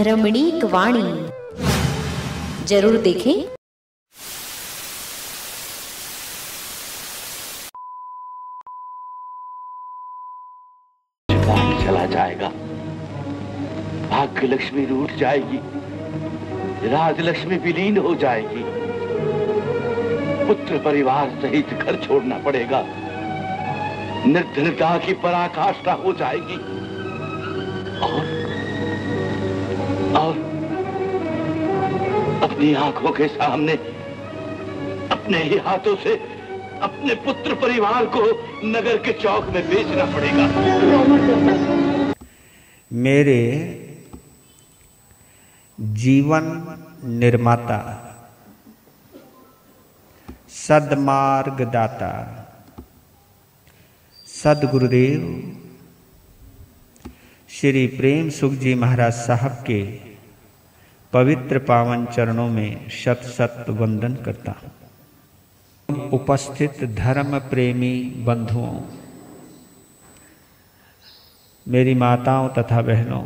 रमणीक वाणी ज़रूर देखें। चला जाएगा? भाग्य लक्ष्मी रूठ जाएगी। राजलक्ष्मी विलीन हो जाएगी। पुत्र परिवार सहित घर छोड़ना पड़ेगा। निर्धनता की पराकाष्ठा हो जाएगी। और और अपनी आँखों के सामने, अपने ही हाथों से, अपने पुत्र परिवार को नगर के चौक में बेचना पड़ेगा। मेरे जीवन निर्माता, सदमार्गदाता, सदगुरुदेव, श्री प्रेम सुख जी महाराज साहब के पवित्र पावन चरणों में शत शत वंदन करता हूँ। उपस्थित धर्म प्रेमी बंधुओं, मेरी माताओं तथा बहनों,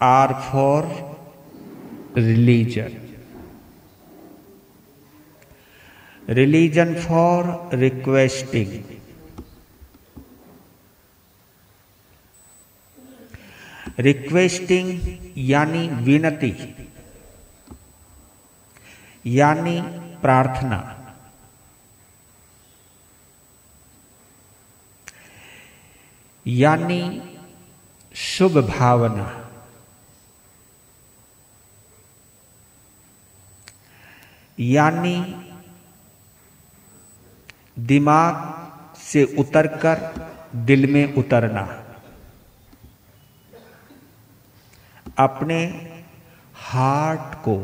R for religion. Religion for requesting. Requesting यानी विनती, यानी प्रार्थना। यानी शुभ भावना। यानी दिमाग से उतरकर दिल में उतरना। अपने हार्ट को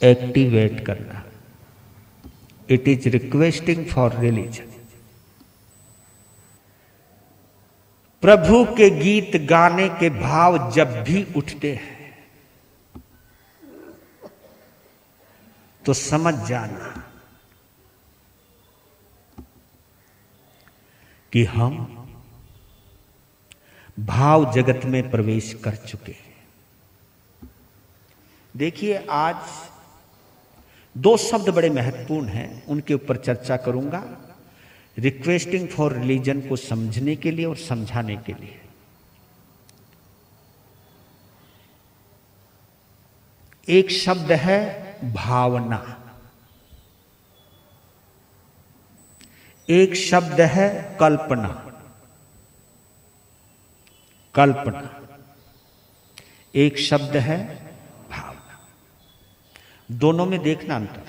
एक्टिवेट करना। It is requesting for religion प्रभु के गीत गाने के भाव जब भी उठते हैं तो समझ जाना कि हम भाव जगत में प्रवेश कर चुके हैं। देखिए, आज दो शब्द बड़े महत्वपूर्ण हैं, उनके ऊपर चर्चा करूँगा। रिक्वेस्टिंग फॉर रिलीजन को समझने के लिए और समझाने के लिए। एक शब्द है भावना। एक शब्द है कल्पना। कल्पना। एक शब्द है दोनों में देखना अंतर।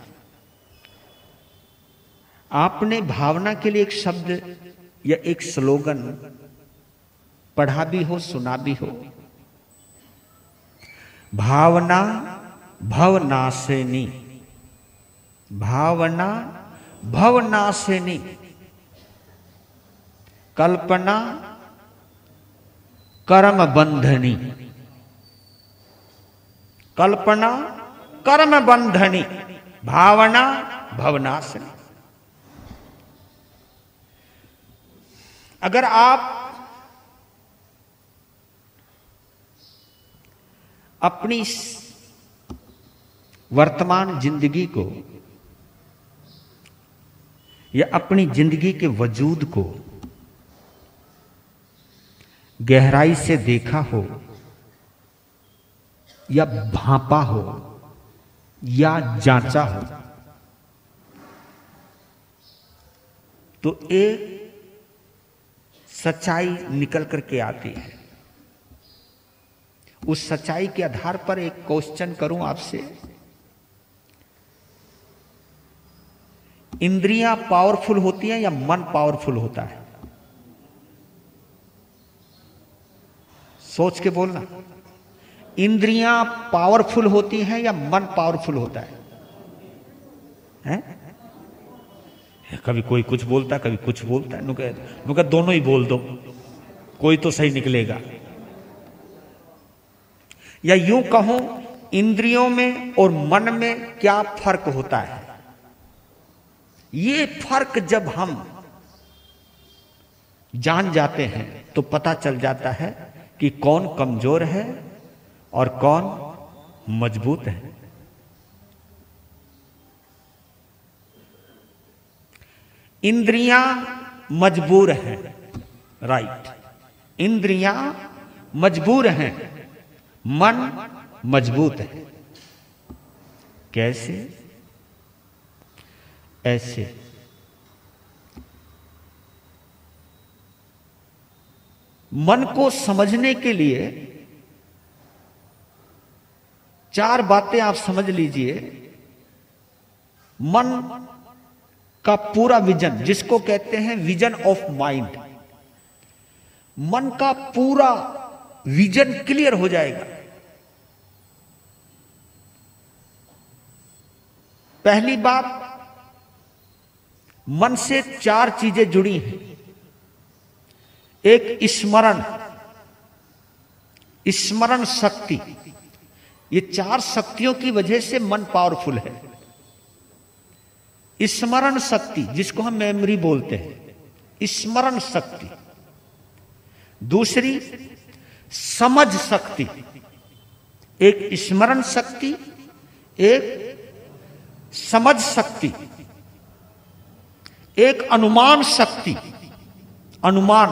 आपने भावना के लिए एक शब्द या एक स्लोगन पढ़ा भी हो, सुना भी हो। भावना भवनाशिनी। भावना भवनाशिनी। कल्पना कर्म बंधनी कल्पना कर्म बंधनी, भावना भवनाशिनी अगर आप अपनी वर्तमान ज़िंदगी को या अपनी ज़िंदगी के वजूद को गहराई से देखा हो या भापा हो या जांचा हो। तो एक सच्चाई निकल करके आती है। उस सच्चाई के आधार पर एक क्वेश्चन करूँ आपसे। इंद्रियाँ पावरफुल होती हैं या मन पावरफुल होता है? सोच के बोलना। इंद्रियाँ पावरफुल होती हैं या मन पावरफुल होता है? हैं? कभी कोई कुछ बोलता है कभी कुछ बोलता है। नुका, नुका दोनों ही बोल दो। कोई तो सही निकलेगा। या यूँ कहूँ इंद्रियों में और मन में क्या फ़र्क होता है? ये फ़र्क जब हम जान जाते हैं तो पता चल जाता है कि कौन कमज़ोर है और कौन मज़बूत है? इंद्रियाँ मजबूर हैं। राइट इंद्रियाँ मजबूर हैं। मन मज़बूत है। कैसे? ऐसे। मन को समझने के लिए चार बातें आप समझ लीजिए। मन का पूरा विजन, जिसको कहते हैं विजन ऑफ़ माइंड। मन का पूरा विजन क्लियर हो जाएगा। पहली बात, मन से चार चीज़ें जुड़ी हैं। एक स्मरण स्मरण शक्ति। ये चार शक्तियों की वजह से मन पावरफुल है। स्मरण शक्ति, जिसको हम मेमोरी बोलते हैं, स्मरण शक्ति। दूसरी, समझ शक्ति। एक स्मरण शक्ति, एक समझ शक्ति। एक अनुमान शक्ति। अनुमान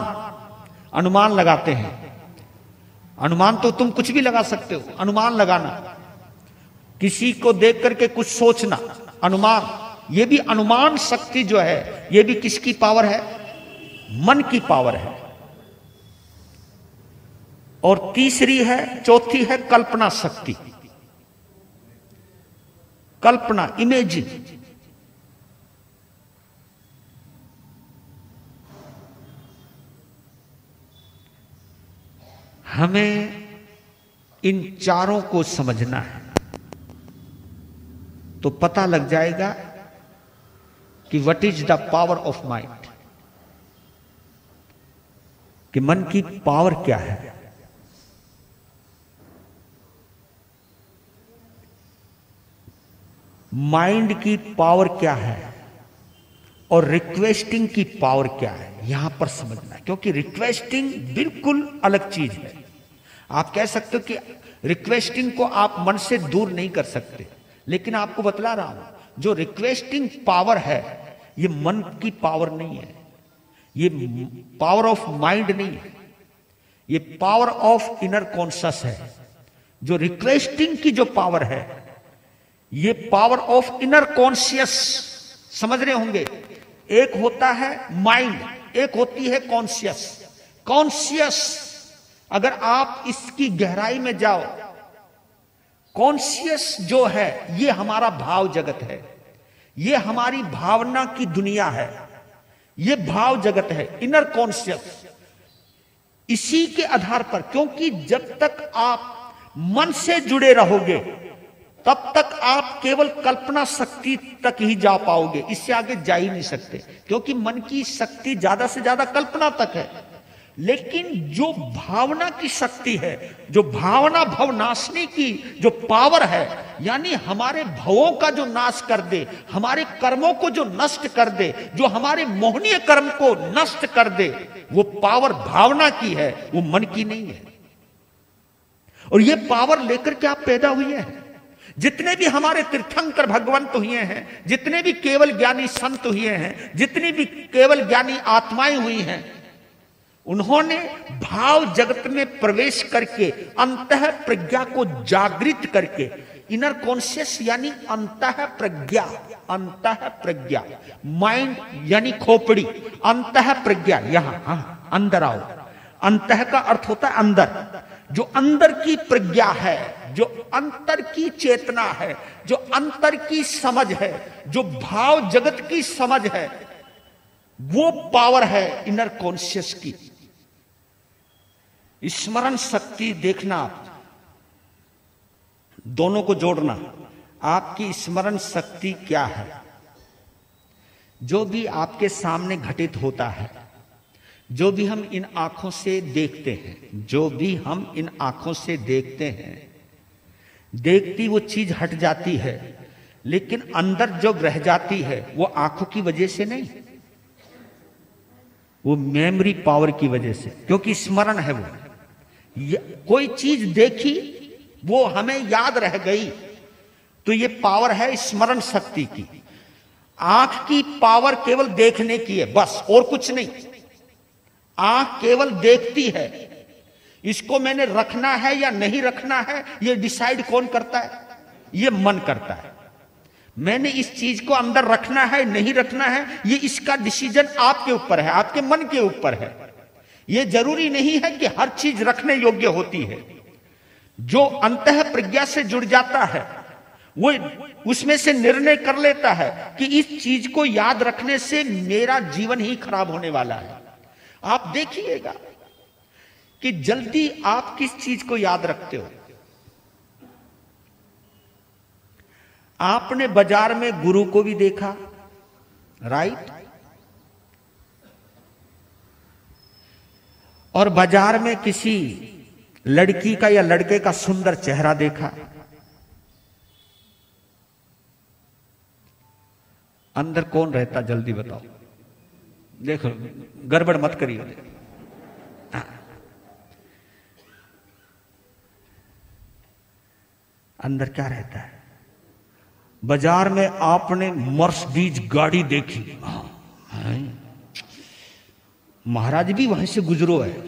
अनुमान लगाते हैं। अनुमान तो तुम कुछ भी लगा सकते हो, अनुमान लगाना। किसी को देख करके कुछ सोचना, अनुमान यह भी अनुमान शक्ति जो है यह भी किसकी पावर है? मन की पावर है। और तीसरी है, चौथी है कल्पना शक्ति। कल्पना इमेजिंग हमें इन चारों को समझना है। तो पता लग जाएगा कि what is the power of mind कि मन की पावर क्या है? माइंड की पावर क्या है? और रिक्वेस्टिंग की पावर क्या है? यहाँ पर समझना है, क्योंकि रिक्वेस्टिंग बिल्कुल अलग चीज़ है। आप कह सकते हो कि रिक्वेस्टिंग को आप मन से दूर नहीं कर सकते। लेकिन आपको बतला रहा हूँ, जो रिक्वेस्टिंग पावर है, ये मन की पावर नहीं है। ये पावर ऑफ़ माइंड नहीं है। ये पावर ऑफ़ इनर कॉन्सियस है। जो रिक्वेस्टिंग की जो पावर है, ये पावर ऑफ़ इनर कॉन्शियस समझ रहे होंगे? एक होता है माइंड एक होती है कॉन्शियस कॉन्शियस अगर आप इसकी गहराई में जाओ कॉन्शियस जो है, ये हमारा भाव जगत है। ये हमारी भावना की दुनिया है। ये भाव जगत है इनर कॉन्शियस इसी के आधार पर, क्योंकि जब तक आप मन से जुड़े रहोगे, तब तक आप केवल कल्पना शक्ति तक ही जा पाओगे। इससे आगे जा ही नहीं सकते, क्योंकि मन की शक्ति ज़्यादा से ज़्यादा कल्पना तक है। लेकिन जो भावना की शक्ति है, जो भावना भवनाशनी की जो पावर है, यानी हमारे भवों का जो नाश कर दे, हमारे कर्मों को जो नष्ट कर दे, जो हमारे मोहनीय कर्म को नष्ट कर दे, वो पावर भावना की है, वो मन की नहीं है। और ये पावर लेकर के आप पैदा हुए हैं। जितने भी हमारे तीर्थंकर भगवंत हुए हैं, जितने भी केवल ज्ञानी संत हुए हैं, जितनी भी केवल ज्ञानी आत्माएँ हुई हैं उन्होंने भाव जगत में प्रवेश करके, अंत प्रज्ञा को जागृत करके इनर कॉन्शियस यानी अंत प्रज्ञा अंत प्रज्ञा माइंड यानी खोपड़ी, अंत प्रज्ञा, यहाँ हाँ अंदर आओ। अंत का अर्थ होता है अंदर। जो अंदर की प्रज्ञा है, जो अंतर की चेतना है, जो अंतर की समझ है, जो भाव जगत की समझ है, वो पावर है इनर कॉन्शियस की। स्मरण शक्ति देखना आप। दोनों को जोड़ना। आपकी स्मरण शक्ति क्या है? जो भी आपके सामने घटित होता है, जो भी हम इन आँखों से देखते हैं, जो भी हम इन आँखों से देखते हैं, देखती वो चीज़ हट जाती है, लेकिन अंदर जो रह जाती है, वो आँखों की वजह से नहीं। वो मेमोरी पावर की वजह से, क्योंकि स्मरण है वो। कोई चीज़ देखी, वो हमें याद रह गई। तो ये पावर है स्मरण शक्ति की। आँख की पावर केवल देखने की है, बस, और कुछ नहीं। आँख केवल देखती है। इसको मैंने रखना है या नहीं रखना है, ये डिसाइड कौन करता है? ये मन करता है। मैंने इस चीज़ को अंदर रखना है, नहीं रखना है, ये इसका डिसीज़न आपके ऊपर है, आपके मन के ऊपर है। ये ज़रूरी नहीं है कि हर चीज़ रखने योग्य होती है। जो अंत प्रज्ञा से जुड़ जाता है, वो उसमें से निर्णय कर लेता है कि इस चीज़ को याद रखने से मेरा जीवन ही खराब होने वाला है। आप देखिएगा कि जल्दी आप किस चीज़ को याद रखते हो। आपने बाज़ार में गुरु को भी देखा, राइट? और बाज़ार में किसी लड़की का या लड़के का सुंदर चेहरा देखा। अंदर कौन रहता जल्दी बताओ। देखो गड़बड़ मत करिए। हाँ। अंदर क्या रहता है? बाज़ार में आपने मर्सडीज गाड़ी देखी। हाँ, महाराज भी वहीं से गुजरो है।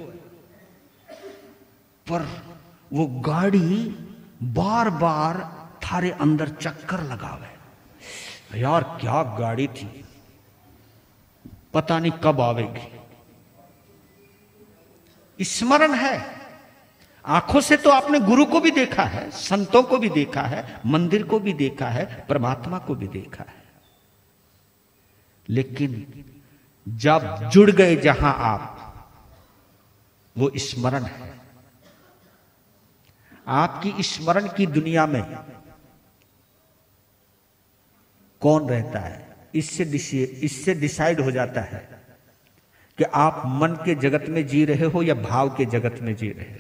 पर वो गाड़ी बार बार थारे अंदर चक्कर लगावे। यार, क्या गाड़ी थी? पता नहीं कब आवेगी। स्मरण है। आँखों से तो आपने गुरु को भी देखा है, संतों को भी देखा है, मंदिर को भी देखा है, परमात्मा को भी देखा है। लेकिन जब जुड़ गए जहाँ आप, वो स्मरण है। आपकी स्मरण की दुनिया में कौन रहता है? इससे इससे डिसाइड हो जाता है कि आप मन के जगत में जी रहे हो या भाव के जगत में जी रहे हो।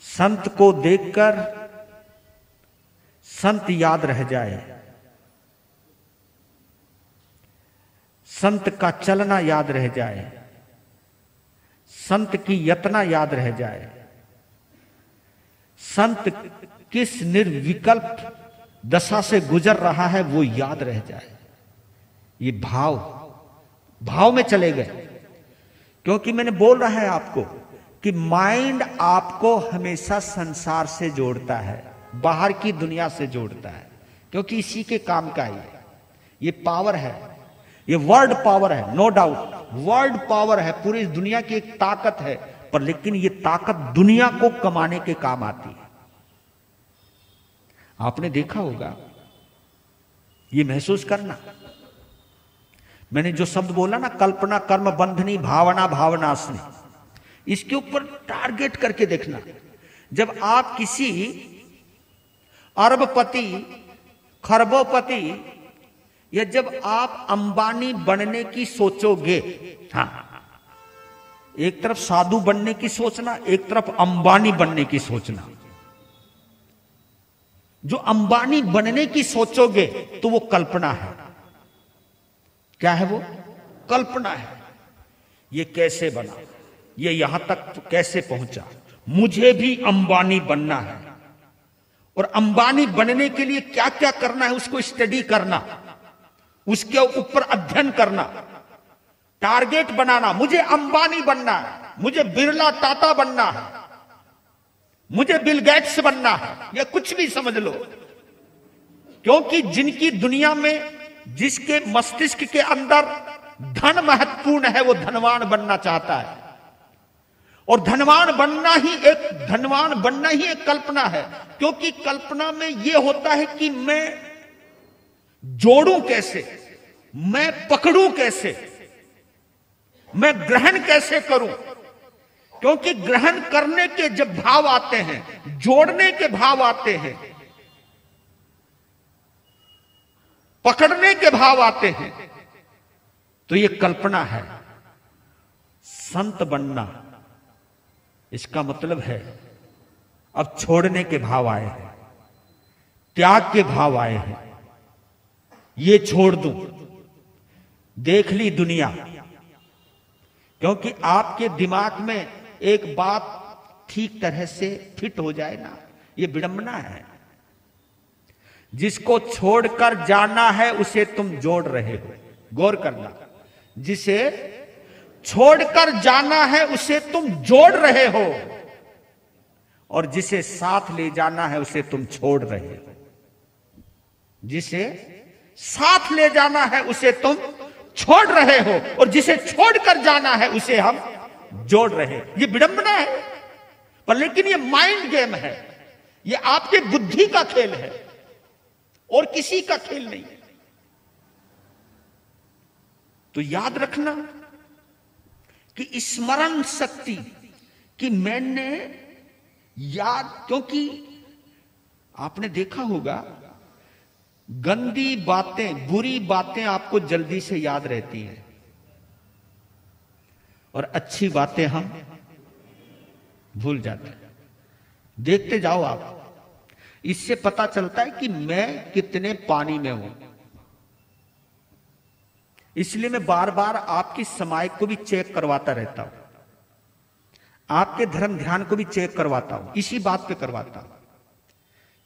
संत को देखकर संत याद रह जाए। संत का चलना याद रह जाए, संत की यतना याद रह जाए, संत किस निर्विकल्प दशा से गुजर रहा है वो याद रह जाए। ये भाव भाव में चले गए। क्योंकि मैंने बोल रहा है आपको कि माइंड आपको हमेशा संसार से जोड़ता है, बाहर की दुनिया से जोड़ता है, क्योंकि इसी के काम का ही है। ये पावर है। ये वर्ल्ड पावर है नो डाउट वर्ल्ड पावर है पूरी दुनिया की एक ताकत है। पर लेकिन ये ताकत दुनिया को कमाने के काम आती है। आपने देखा होगा ये महसूस करना। मैंने जो शब्द बोला ना कल्पना कर्म बंधनी भावना भावनाशनी इसके ऊपर टारगेट करके देखना। जब आप किसी अरबपति खरबोपति या जब आप अंबानी बनने की सोचोगे हाँ एक तरफ़ साधु बनने की सोचना, एक तरफ़ अंबानी बनने की सोचना। जो अंबानी बनने की सोचोगे तो वो कल्पना है। क्या है वो? कल्पना है। ये कैसे बना? ये यहाँ तक कैसे पहुँचा? मुझे भी अंबानी बनना है। और अंबानी बनने के लिए क्या क्या करना है, उसको स्टडी करना। उसके ऊपर अध्ययन करना, टारगेट बनाना, मुझे अंबानी बनना है मुझे बिरला टाटा बनना है मुझे बिल गेट्स बनना है या कुछ भी समझ लो। क्योंकि जिनकी दुनिया में, जिसके मस्तिष्क के अंदर धन महत्वपूर्ण है, वो धनवान बनना चाहता है। और धनवान बनना ही एक, धनवान बनना ही एक कल्पना है, क्योंकि कल्पना में यह होता है कि मैं जोड़ू कैसे? मैं पकड़ू कैसे? मैं ग्रहण कैसे करूँ? क्योंकि ग्रहण करने के जब भाव आते हैं, जोड़ने के भाव आते हैं, पकड़ने के भाव आते हैं तो यह कल्पना है। संत बनना, इसका मतलब है, अब छोड़ने के भाव आए हैं, त्याग के भाव आए हैं। ये छोड़ दूँ। देख ली दुनिया। क्योंकि आपके दिमाग में एक बात ठीक तरह से फिट हो जाए ना, ये विडंबना है। जिसको छोड़कर जाना है, उसे तुम जोड़ रहे हो। गौर करना। जिसे छोड़कर जाना है, उसे तुम जोड़ रहे हो। और जिसे साथ ले जाना है, उसे तुम छोड़ रहे हो। जिसे साथ ले जाना है उसे तुम, छोड़ रहे हो और जिसे छोड़कर जाना है उसे हम जोड़ रहे ये विडंबना है, पर लेकिन ये माइंड गेम है। ये आपके बुद्धि का खेल है और किसी का खेल नहीं तो याद रखना कि स्मरण शक्ति कि मैंने याद, क्योंकि आपने देखा होगा गंदी बातें, बुरी बातें आपको जल्दी से याद रहती हैं। और अच्छी बातें हम भूल जाते हैं। देखते जाओ आप, इससे पता चलता है कि मैं कितने पानी में हूँ। इसलिए मैं बार बार आपकी समाय को भी चेक करवाता रहता हूँ। आपके धर्म ध्यान को भी चेक करवाता हूँ। इसी बात पे करवाता हूँ।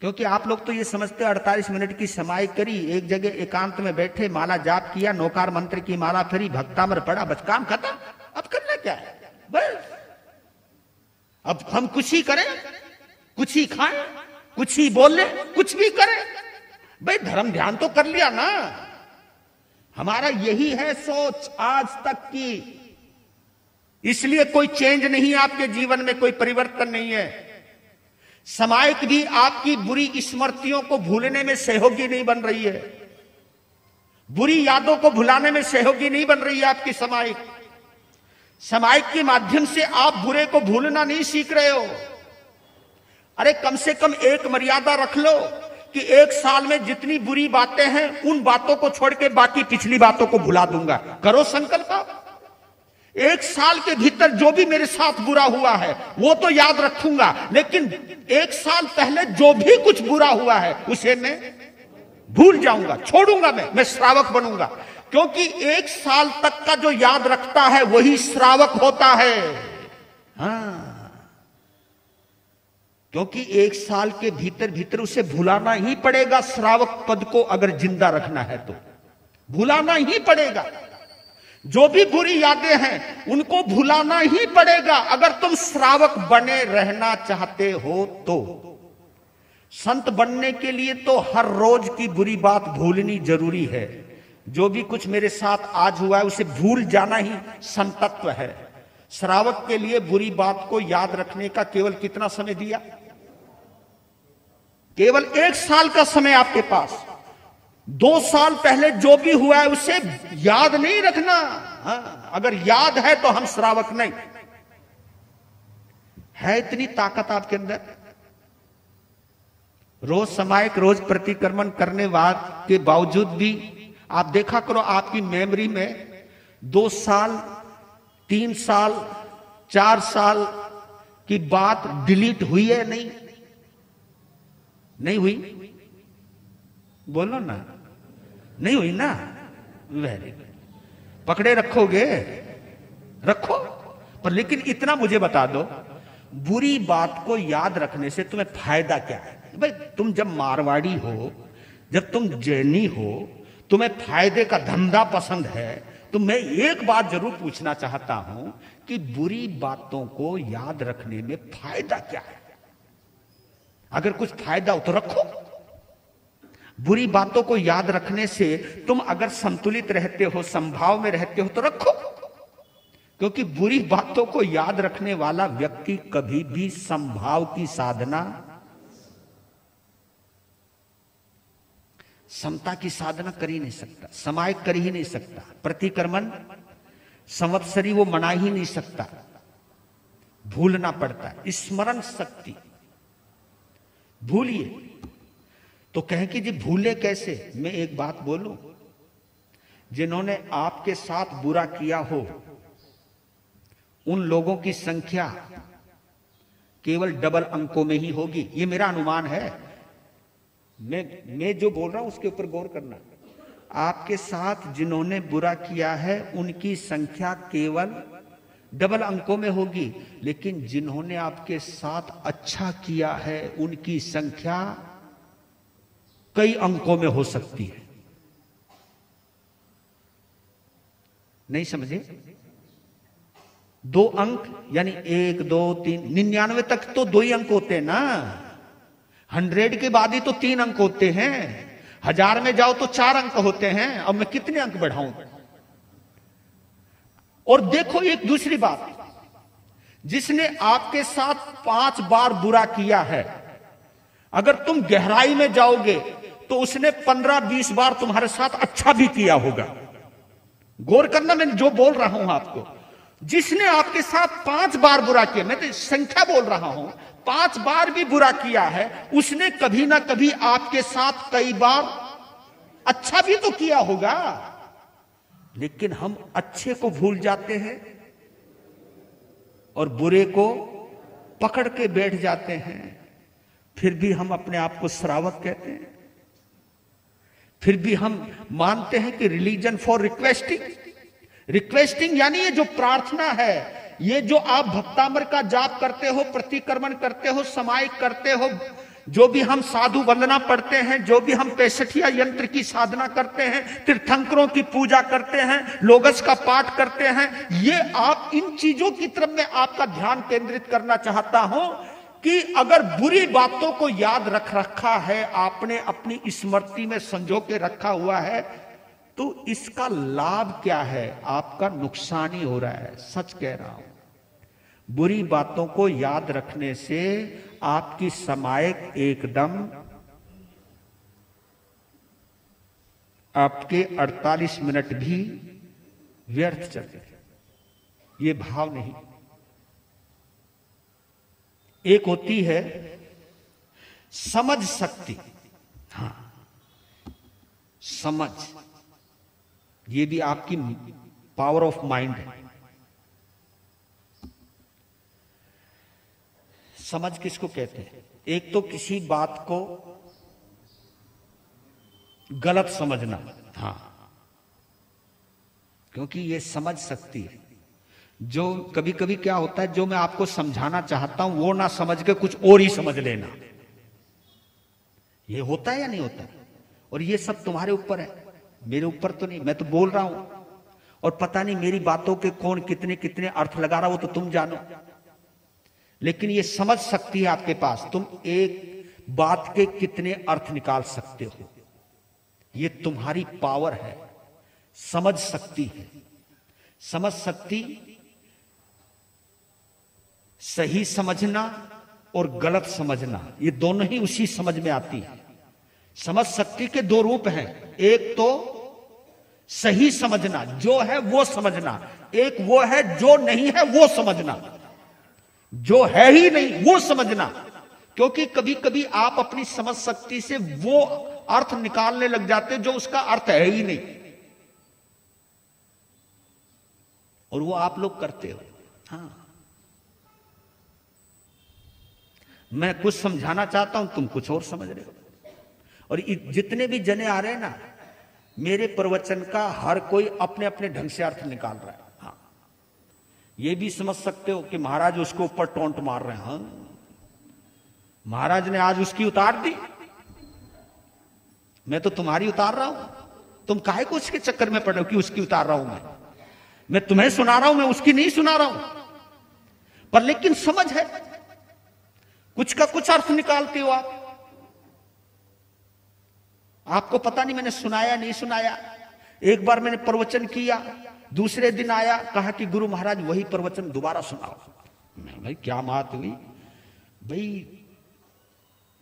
क्योंकि आप लोग तो ये समझते हो, अड़तालीस मिनट की समाई करी, एक जगह एकांत में बैठे, माला जाप किया, नौकार मंत्र की माला फरी, भक्तामर पड़ा, बस काम खत्म। अब करना क्या है? बस। अब हम कुछ ही करें, कुछ ही खाएँ, कुछ ही बोले, कुछ भी करें। भाई, धर्म ध्यान तो कर लिया ना। हमारा यही है सोच आज तक की। इसलिए कोई चेंज नहीं आपके जीवन में, कोई परिवर्तन नहीं है। समायक भी आपकी बुरी स्मृतियों को भूलने में सहयोगी नहीं बन रही है। बुरी यादों को भुलाने में सहयोगी नहीं बन रही है आपकी समायिक समायिक के माध्यम से आप बुरे को भूलना नहीं सीख रहे हो। अरे, कम से कम एक मर्यादा रख लो कि एक साल में जितनी बुरी बातें हैं, उन बातों को छोड़ के बाकी पिछली बातों को भुला दूँगा। करो संकल्प एक साल के भीतर जो भी मेरे साथ बुरा हुआ है, वो तो याद रखूँगा, लेकिन एक साल पहले जो भी कुछ बुरा हुआ है, उसे मैं भूल जाऊँगा, छोड़ूँगा मैं मैं श्रावक बनूँगा, क्योंकि एक साल तक का जो याद रखता है, वही श्रावक होता है। हाँ। क्योंकि एक साल के भीतर भीतर उसे भुलाना ही पड़ेगा, श्रावक पद को अगर ज़िंदा रखना है तो। भुलाना ही पड़ेगा। जो भी बुरी यादें हैं, उनको भुलाना ही पड़ेगा। अगर तुम श्रावक बने रहना चाहते हो तो। संत बनने के लिए तो हर रोज की बुरी बात भूलनी ज़रूरी है। जो भी कुछ मेरे साथ आज हुआ है, उसे भूल जाना ही संतत्व है। श्रावक के लिए बुरी बात को याद रखने का केवल कितना समय दिया? केवल एक साल का समय आपके पास। दो साल पहले जो भी हुआ है उसे याद नहीं रखना। हाँ, अगर याद है तो हम श्रावक नहीं। है इतनी ताकत आपके अंदर? रोज समायक रोज प्रतिक्रमण करने वाद के बावजूद भी आप देखा करो आपकी मेमोरी में दो साल तीन साल चार साल की बात डिलीट हुई है नहीं? नहीं हुई? बोलो ना। नहीं हुई ना? वेरी गुड पकड़े रखोगे? रखो। पर लेकिन इतना मुझे बता दो, बुरी बात को याद रखने से तुम्हें फ़ायदा क्या है? भाई, तुम जब मारवाड़ी हो, जब तुम जैनी हो, तुम्हें फ़ायदे का धंधा पसंद है तो मैं एक बात ज़रूर पूछना चाहता हूँ कि बुरी बातों को याद रखने में फ़ायदा क्या है? अगर कुछ फ़ायदा हो तो रखो। बुरी बातों को याद रखने से तुम अगर संतुलित रहते हो, संभाव में रहते हो तो रखो। क्योंकि बुरी बातों को याद रखने वाला व्यक्ति कभी भी संभाव की साधना, समता की साधना कर ही नहीं सकता, समाय कर ही नहीं सकता। प्रतिक्रमण, संवत्सरी वो मना ही नहीं सकता। भूलना पड़ता है। स्मरण शक्ति। भूलिए। तो कहें कि जी भूले कैसे? मैं एक बात बोलूँ, जिन्होंने आपके साथ बुरा किया हो, उन लोगों की संख्या केवल डबल अंकों में ही होगी। ये मेरा अनुमान है। मैं मैं जो बोल रहा हूँ, उसके ऊपर गौर करना। आपके साथ जिन्होंने बुरा किया है, उनकी संख्या केवल डबल अंकों में होगी, लेकिन जिन्होंने आपके साथ अच्छा किया है, उनकी संख्या कई अंकों में हो सकती है। नहीं समझे? दो अंक, यानी एक, दो, तीन, निन्यानवे तक तो दो ही अंक होते हैं ना। हंड्रेड के बाद ही तो तीन अंक होते हैं। हज़ार में जाओ तो चार अंक होते हैं। अब मैं कितने अंक बढ़ाऊं? और देखो एक दूसरी बात। जिसने आपके साथ पाँच बार बुरा किया है, अगर तुम गहराई में जाओगे तो उसने पंद्रह बीस बार तुम्हारे साथ अच्छा भी किया होगा। गौर करना मैं जो बोल रहा हूँ आपको, जिसने आपके साथ पाँच बार बुरा किया, मैं तो संख्या बोल रहा हूँ, पाँच बार भी बुरा किया है, उसने कभी ना कभी आपके साथ कई बार अच्छा भी तो किया होगा। लेकिन हम अच्छे को भूल जाते हैं और बुरे को पकड़ के बैठ जाते हैं, फिर भी हम अपने आप को श्रावक कहते हैं। फिर भी हम मानते हैं कि रिलीजन फॉर रिक्वेस्टिंग रिक्वेस्टिंग यानी ये जो प्रार्थना है, ये जो आप भक्तामर का जाप करते हो, प्रतिक्रमण करते हो, समाय करते हो, जो भी हम साधु वंदना पढ़ते हैं, जो भी हम पैसठिया यंत्र की साधना करते हैं, तीर्थंकरों की पूजा करते हैं, लोगस का पाठ करते हैं, ये आप इन चीज़ों की तरफ़ में आपका ध्यान केंद्रित करना चाहता हूँ कि अगर बुरी बातों को याद रख रखा है, आपने अपनी स्मृति में संजो के रखा हुआ है तो इसका लाभ क्या है? आपका नुकसान ही हो रहा है, सच कह रहा हूँ। बुरी बातों को याद रखने से आपकी समायक एकदम आपके 48 मिनट भी व्यर्थ चले ये भाव नहीं। एक होती है समझ शक्ति। हाँ। समझ। ये भी आपकी पावर ऑफ़ माइंड है। समझ किसको कहते हैं? एक तो किसी बात को गलत समझना। हाँ। क्योंकि ये समझ सकती है। जो कभी कभी क्या होता है, जो मैं आपको समझाना चाहता हूँ, वो ना समझ के कुछ और ही समझ लेना। ये होता है या नहीं होता? और ये सब तुम्हारे ऊपर है। मेरे ऊपर तो नहीं, मैं तो बोल रहा हूँ। और पता नहीं मेरी बातों के कौन कितने कितने अर्थ लगा रहा हो तो तुम जानो। लेकिन ये समझ सकती है आपके पास, तुम एक बात के कितने अर्थ निकाल सकते हो। ये तुम्हारी पावर है। समझ सकती है। समझ सकती सही समझना और गलत समझना, ये दोनों ही उसी समझ में आती है। समझ शक्ति के दो रूप हैं। एक तो सही समझना, जो है वो समझना, एक वो है जो नहीं है वो समझना। जो है ही नहीं, वो समझना। क्योंकि कभी कभी आप अपनी समझ शक्ति से वो अर्थ निकालने लग जाते जो उसका अर्थ है ही नहीं। और वो आप लोग करते हो। हाँ। मैं कुछ समझाना चाहता हूँ, तुम कुछ और समझ रहे हो। और जितने भी जने आ रहे हैं ना, मेरे प्रवचन का हर कोई अपने अपने ढंग से अर्थ निकाल रहा है। हाँ। ये भी समझ सकते हो कि महाराज उसको ऊपर टोंट मार रहे हैं। हाँ। महाराज ने आज उसकी उतार दी। मैं तो तुम्हारी उतार रहा हूँ। तुम काहे को उसके चक्कर में पड़े हो कि उसकी उतार रहा हूँ मैं? मैं तुम्हें सुना रहा हूँ, मैं उसकी नहीं सुना रहा हूँ। पर लेकिन समझ है। कुछ का कुछ अर्थ निकालते हो आप। आपको पता नहीं, मैंने सुनाया, नहीं सुनाया। एक बार मैंने प्रवचन किया, दूसरे दिन आया, कहा कि गुरु महाराज, वही प्रवचन दोबारा सुनाओ। मैं भाई, क्या बात हुई? भाई,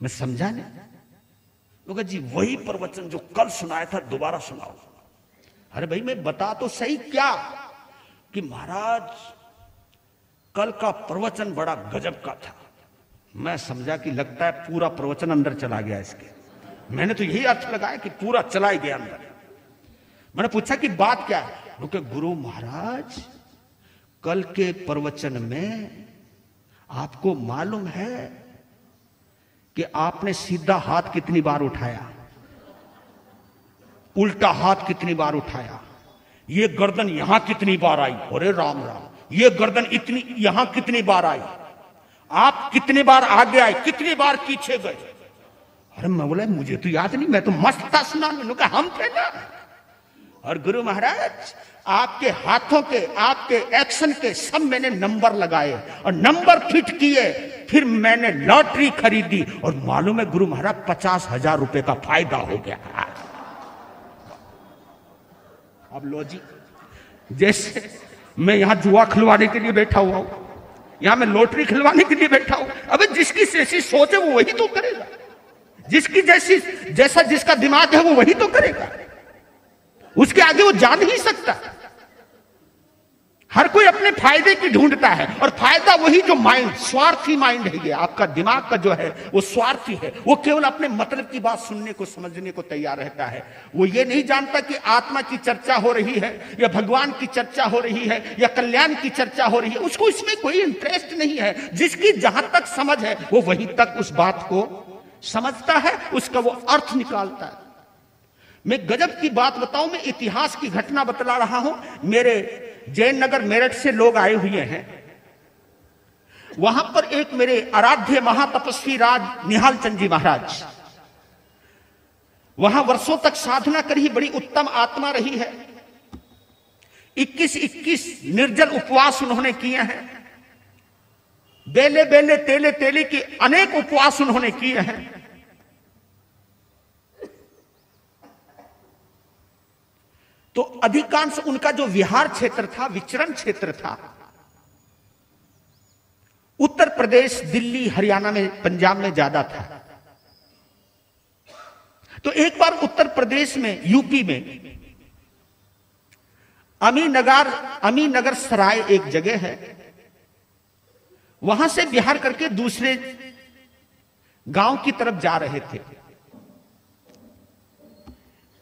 मैं समझा नहीं। जी, वही प्रवचन जो कल सुनाया था, दोबारा सुनाओ। अरे भाई, मैं बता तो सही क्या कि महाराज, कल का प्रवचन बड़ा गजब का था। मैं समझा कि लगता है पूरा प्रवचन अंदर चला गया इसके। मैंने तो यही अर्थ लगाया कि पूरा चला ही गया अंदर। मैंने पूछा कि बात क्या है? रुके गुरु महाराज, कल के प्रवचन में आपको मालूम है कि आपने सीधा हाथ कितनी बार उठाया? उल्टा हाथ कितनी बार उठाया? ये गर्दन यहाँ कितनी बार आई? अरे राम राम। ये गर्दन इतनी यहाँ कितनी बार आई? आप कितने बार आगे आए, कितनी बार पीछे गए? अरे मैं बोला, मुझे तो याद नहीं, मैं तो मस्त था स्नान। हम थे ना? और गुरु महाराज, आपके हाथों के, आपके एक्शन के सब मैंने नंबर लगाए और नंबर फिट किए, फिर मैंने लॉटरी खरीदी और मालूम है गुरु महाराज, पचास हज़ार रुपए का फ़ायदा हो गया। अब लो जी, जैसे मैं यहाँ जुआ खिलवाने के लिए बैठा हुआ हूँ। यहाँ मैं लॉटरी खिलवाने के लिए बैठा हूँ। अबे जिसकी जैसी सोच है वो वही तो करेगा। जिसकी जैसी, जैसा जिसका दिमाग है वो वही तो करेगा। उसके आगे वो जा नहीं सकता। हर कोई अपने फ़ायदे की ढूंढता है और फ़ायदा वही जो माइंड स्वार्थी माइंड है ये। आपका दिमाग का जो है, वो स्वार्थी है। वो केवल अपने मतलब की बात सुनने को, समझने को तैयार रहता है। वो ये नहीं जानता कि आत्मा की चर्चा हो रही है, या भगवान की चर्चा हो रही है, या कल्याण की चर्चा हो रही है। उसको इसमें कोई इंटरेस्ट नहीं है। जिसकी जहाँ तक समझ है, वो वहीं तक उस बात को समझता है, उसका वो अर्थ निकालता है। मैं गजब की बात बताऊँ, मैं इतिहास की घटना बतला रहा हूँ। मेरे जैन नगर मेरठ से लोग आए हुए हैं। वहाँ पर एक मेरे आराध्य महातपस्वी राज निहाल चंद जी महाराज। वहाँ वर्षों तक साधना करी बड़ी उत्तम आत्मा रही है। 21 21 निर्जल उपवास उन्होंने किए हैं। बेले बेले तेले तेले के अनेक उपवास उन्होंने किए हैं। तो अधिकांश उनका जो विहार क्षेत्र था, विचरण क्षेत्र था। उत्तर प्रदेश, दिल्ली, हरियाणा में, पंजाब में ज़्यादा था। तो एक बार उत्तर प्रदेश में, यूपी में, अमीनगर अमीनगर सराय एक जगह है। वहाँ से बिहार करके दूसरे गाँव की तरफ़ जा रहे थे।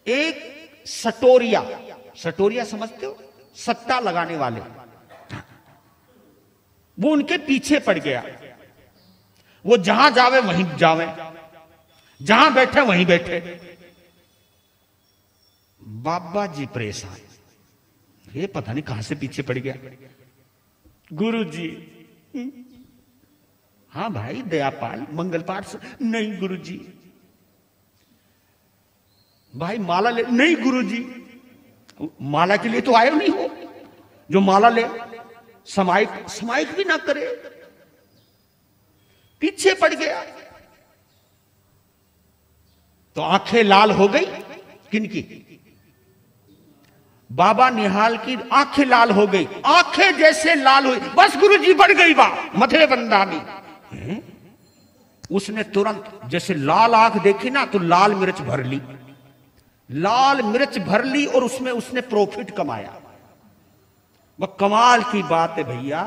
एक सटोरिया। सटोरिया समझते हो? सट्टा लगाने वाले। वो उनके पीछे पड़ गया। वो जहाँ जावे, वहीं जावे। जहाँ बैठे, वहीं बैठे। बाबा जी परेशान ये पता नहीं कहाँ से पीछे पड़ गया। गुरु जी हाँ भाई, दयापाल मंगल पाठ नहीं गुरु जी भाई माला ले, नहीं गुरु जी माला के लिए तो आए नहीं हो। जो माला ले समाइक समाइक भी ना करे। पीछे पड़ गया। तो आँखें लाल हो गई किनकी बाबा निहाल की आँखें लाल हो गई। आँखें जैसे लाल हुई। बस गुरु जी बढ़ गई बा मथे बंदानी उसने तुरंत, जैसे लाल आँख देखी ना तो लाल मिर्च भर ली। लाल मिर्च भर ली और उसमें उसने प्रॉफिट कमाया। वह कमाल की बात है भैया,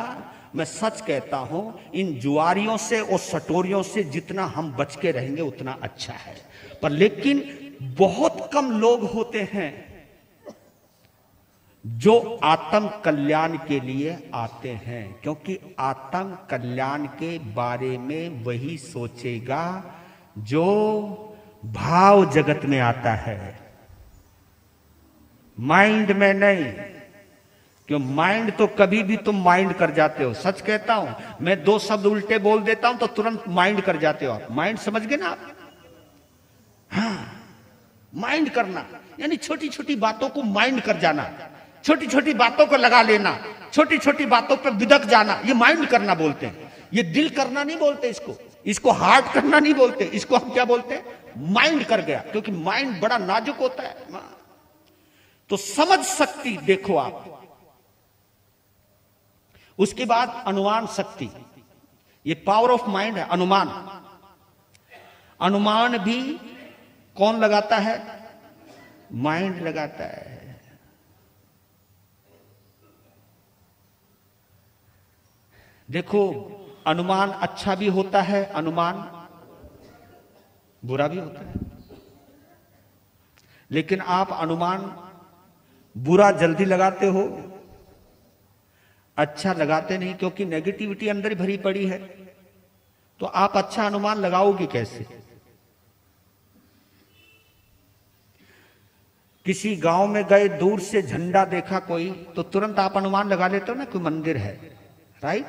मैं सच कहता हूँ, इन जुआरियों से और सटोरियों से जितना हम बच के रहेंगे, उतना अच्छा है। पर लेकिन बहुत कम लोग होते हैं जो आत्म कल्याण के लिए आते हैं, क्योंकि आत्म कल्याण के बारे में वही सोचेगा जो भाव जगत में आता है। माइंड में नहीं। क्यों? माइंड तो कभी भी तुम माइंड कर जाते हो। सच कहता हूँ, मैं दो शब्द उल्टे बोल देता हूँ तो तुरंत माइंड कर जाते हो आप। माइंड समझ गए ना आप? हाँ। माइंड करना, यानी छोटी छोटी बातों को माइंड कर जाना छोटी छोटी बातों को लगा लेना छोटी छोटी बातों पर बिदक जाना, ये माइंड करना बोलते हैं। ये दिल करना नहीं बोलते इसको। इसको हार्ट करना नहीं बोलते। इसको हम क्या बोलते हैं? माइंड कर गया, क्योंकि माइंड बड़ा नाजुक होता है। तो समझ शक्ति देखो आप। उसके बाद अनुमान शक्ति। ये पावर ऑफ़ माइंड है, अनुमान। अनुमान भी कौन लगाता है? माइंड लगाता है। देखो, अनुमान अच्छा भी होता है, अनुमान बुरा भी होता है। लेकिन आप अनुमान बुरा जल्दी लगाते हो अच्छा लगाते नहीं क्योंकि नेगेटिविटी अंदर भरी पड़ी है। तो आप अच्छा अनुमान लगाओगे कैसे? किसी गाँव में गए, दूर से झंडा देखा कोई तो तुरंत आप अनुमान लगा लेते हो ना कोई मंदिर है राइट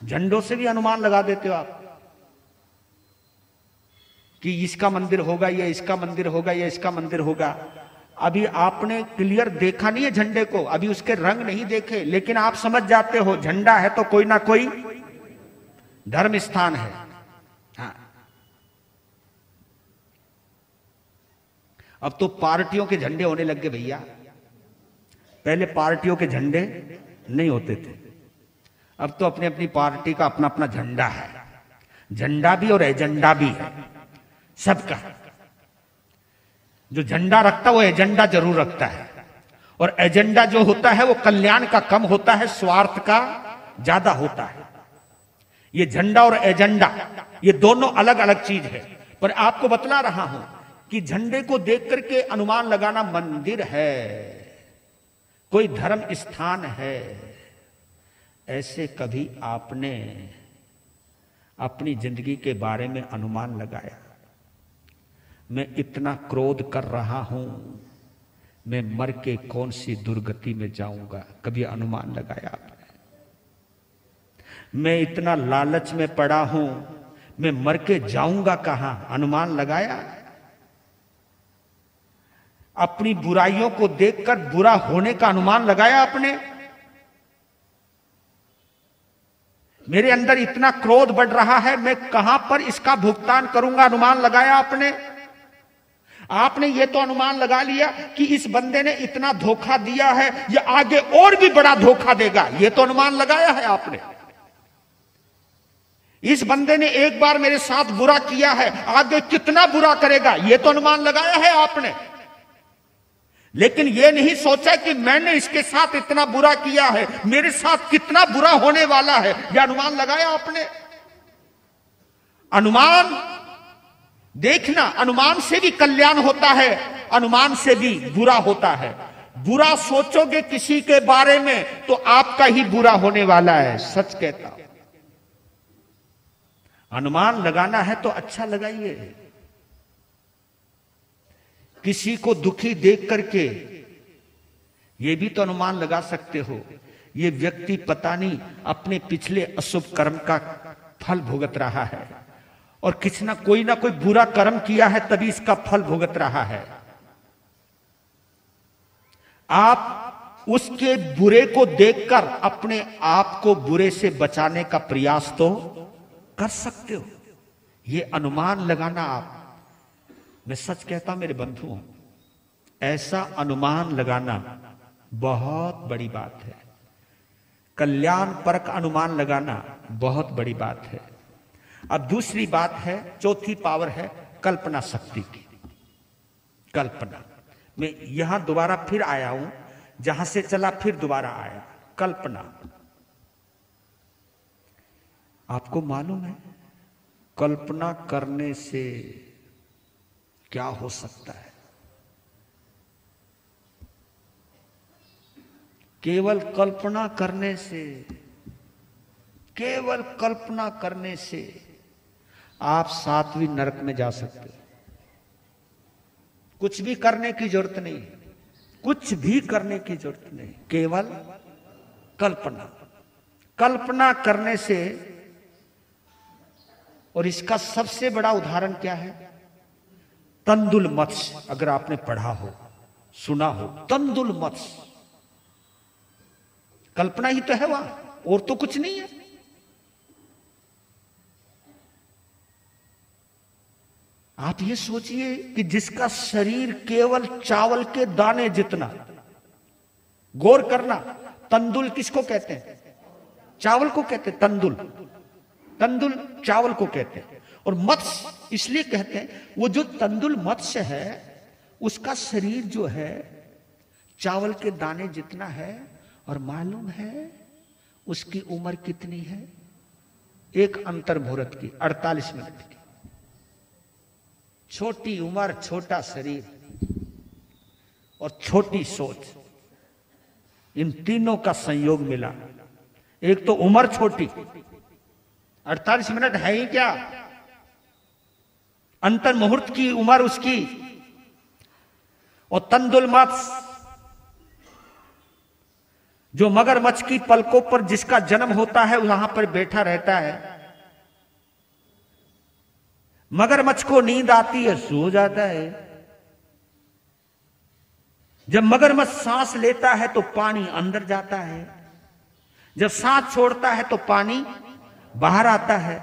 झंडों से भी अनुमान लगा देते हो आप कि इसका मंदिर होगा या इसका मंदिर होगा या इसका मंदिर होगा। अभी आपने क्लियर देखा नहीं है झंडे को, अभी उसके रंग नहीं देखे, लेकिन आप समझ जाते हो, झंडा है तो कोई ना कोई धर्म स्थान है। हाँ। अब तो पार्टियों के झंडे होने लग गए भैया। पहले पार्टियों के झंडे नहीं होते थे। अब तो अपनी अपनी पार्टी का अपना अपना झंडा है। झंडा भी और एजेंडा भी है। सबका। जो झंडा रखता है, वो एजेंडा ज़रूर रखता है। और एजेंडा जो होता है, वो कल्याण का कम होता है, स्वार्थ का ज़्यादा होता है। ये झंडा और एजेंडा, ये दोनों अलग अलग चीज़ है। पर आपको बतला रहा हूँ कि झंडे को देख करके अनुमान लगाना मंदिर है। कोई धर्म स्थान है। ऐसे कभी आपने अपनी ज़िंदगी के बारे में अनुमान लगाया? मैं इतना क्रोध कर रहा हूँ, मैं मर के कौन सी दुर्गति में जाऊँगा? कभी अनुमान लगाया आपने? मैं इतना लालच में पड़ा हूँ, मैं मर के जाऊँगा कहाँ? अनुमान लगाया? अपनी बुराइयों को देखकर बुरा होने का अनुमान लगाया आपने? मेरे अंदर इतना क्रोध बढ़ रहा है, मैं कहाँ पर इसका भुगतान करूँगा? अनुमान लगाया आपने? आपने ये तो अनुमान लगा लिया कि इस बंदे ने इतना धोखा दिया है, या आगे और भी बड़ा धोखा देगा? ये तो अनुमान लगाया है आपने। इस बंदे ने एक बार मेरे साथ बुरा किया है, आगे कितना बुरा करेगा? यह तो अनुमान लगाया है आपने। लेकिन यह नहीं सोचा कि मैंने इसके साथ इतना बुरा किया है, मेरे साथ कितना बुरा होने वाला है। यह अनुमान लगाया आपने। अनुमान देखना अनुमान से भी कल्याण होता है अनुमान से भी बुरा होता है। बुरा सोचोगे किसी के बारे में तो आपका ही बुरा होने वाला है, सच कहता अनुमान लगाना है तो अच्छा लगाइए। किसी को दुखी देख करके, ये भी तो अनुमान लगा सकते हो। ये व्यक्ति पता नहीं, अपने पिछले अशुभ कर्म का फल भुगत रहा है। और किसी ना कोई ना कोई बुरा कर्म किया है, तभी इसका फल भुगत रहा है। आप उसके बुरे को देखकर अपने आप को बुरे से बचाने का प्रयास तो कर सकते हो। यह अनुमान लगाना आप। मैं सच कहता मेरे बंधु, ऐसा अनुमान लगाना बहुत बड़ी बात है। कल्याण परक अनुमान लगाना बहुत बड़ी बात है। अब दूसरी बात है, चौथी पावर है कल्पना शक्ति की। कल्पना। मैं यहाँ दोबारा फिर आया हूँ, जहाँ से चला फिर दोबारा आया। कल्पना। आपको मालूम है, कल्पना करने से क्या हो सकता है? केवल कल्पना करने से, केवल कल्पना करने से आप सातवीं नरक में जा सकते हो। कुछ भी करने की ज़रूरत नहीं कुछ भी करने की ज़रूरत नहीं। केवल कल्पना। कल्पना करने से, और इसका सबसे बड़ा उदाहरण क्या है? तंदुल मत्स्य, अगर आपने पढ़ा हो, सुना हो, तंदुल मत्स्य। कल्पना ही तो है वहाँ, और तो कुछ नहीं है। आप ये सोचिए कि जिसका शरीर केवल चावल के दाने जितना, गौर करना, तंदुल किसको कहते हैं? चावल को कहते हैं, तंदुल। तंदुल चावल को कहते हैं। और मत्स्य इसलिए कहते हैं, वो जो तंदुल मत्स्य है, उसका शरीर जो है, चावल के दाने जितना है, और मालूम है, उसकी उम्र कितनी है? एक अंतर मुहूर्त की 48 मिनट की। छोटी उम्र, छोटा शरीर और छोटी सोच। इन तीनों का संयोग मिला। एक तो उम्र छोटी। 48 मिनट है ही क्या? अंतर मुहूर्त की उम्र उसकी। और तंदुल मत्स्य जो मगरमच्छ की पलकों पर जिसका जन्म होता है, वहाँ पर बैठा रहता है। मगरमच्छ को नींद आती है, सो जाता है। जब मगरमच्छ सांस लेता है तो पानी अंदर जाता है। जब सांस छोड़ता है तो पानी बाहर आता है।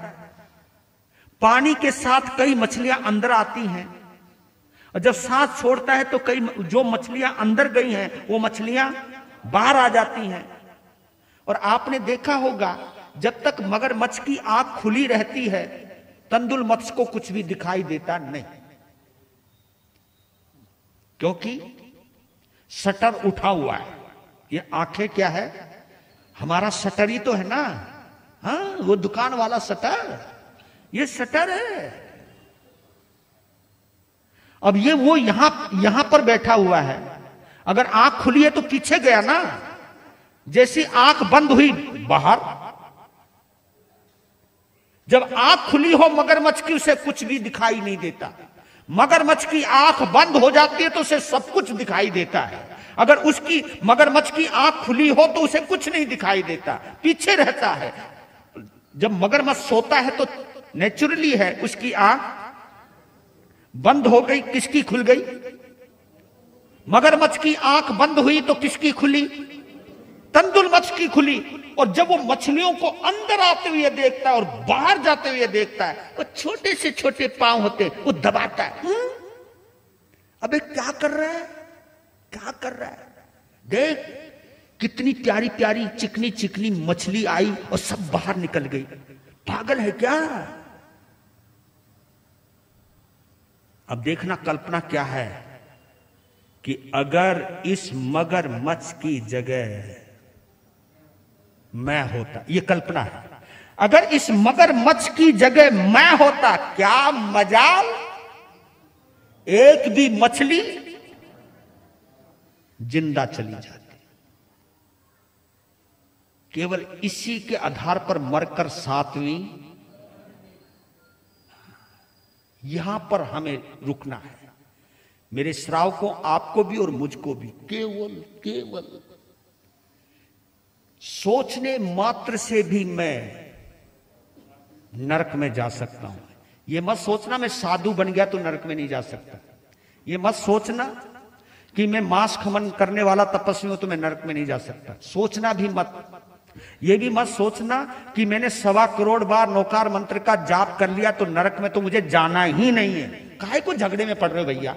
पानी के साथ कई मछलियाँ अंदर आती हैं। और जब सांस छोड़ता है तो कई जो मछलियाँ अंदर गई हैं, वो मछलियाँ बाहर आ जाती हैं। और आपने देखा होगा, जब तक मगरमच्छ की आँख खुली रहती है तंदुल मत्स्य को कुछ भी दिखाई देता नहीं। क्योंकि शटर उठा हुआ है। ये आँखें क्या है? हमारा शटर ही तो है ना। हाँ वो दुकान वाला शटर। ये शटर है। अब ये वो यहाँ यहाँ पर बैठा हुआ है। अगर आँख खुली है तो पीछे गया ना। जैसी आँख बंद हुई बाहर जब आँख खुली हो, मगरमच्छ की उसे कुछ भी दिखाई नहीं देता। मगरमच्छ की आँख बंद हो जाती है तो उसे सब कुछ दिखाई देता है। अगर उसकी, मगरमच्छ की आँख खुली हो तो उसे कुछ नहीं दिखाई देता, पीछे रहता है। जब मगरमच्छ सोता है तो नेचुरली है, उसकी आँख बंद हो गई, किसकी खुल गई? मगरमच्छ की आँख बंद हुई तो किसकी खुली? तंदुल मच्छ की खुली। और जब वो मछलियों को अंदर आते हुए देखता है और बाहर जाते हुए देखता है, वो छोटे से छोटे पाँव होते वो दबाता है। हम्म? अबे क्या कर रहा है? क्या कर रहा है? देख, कितनी प्यारी प्यारी चिकनी चिकनी मछली आई और सब बाहर निकल गई। पागल है क्या? अब देखना कल्पना क्या है कि अगर इस मगर मगरमच्छ की जगह मैं होता, ये कल्पना है। अगर इस मगरमच्छ की जगह मैं होता, क्या मजाल? एक भी मछली ज़िंदा चली जाती। केवल इसी के आधार पर मरकर सातवीं, यहाँ पर हमें रुकना है। मेरे श्रावकों आपको भी और मुझको भी, केवल केवल। सोचने मात्र से भी मैं नरक में जा सकता हूँ। यह मत सोचना मैं साधु बन गया तो नरक में नहीं जा सकता। यह मत सोचना कि मैं मांस खमन करने वाला तपस्वी हूँ तो मैं नरक में नहीं जा सकता। सोचना भी मत। यह भी मत सोचना कि मैंने सवा करोड़ बार नौकार मंत्र का जाप कर लिया तो नरक में तो मुझे जाना ही नहीं है। काहे को झगड़े में पड़ रहे भैया?